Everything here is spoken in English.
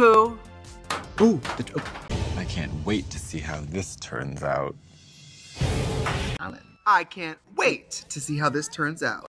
poo. Ooh, the, oh. I can't wait to see how this turns out. I can't wait to see how this turns out.